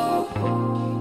oh.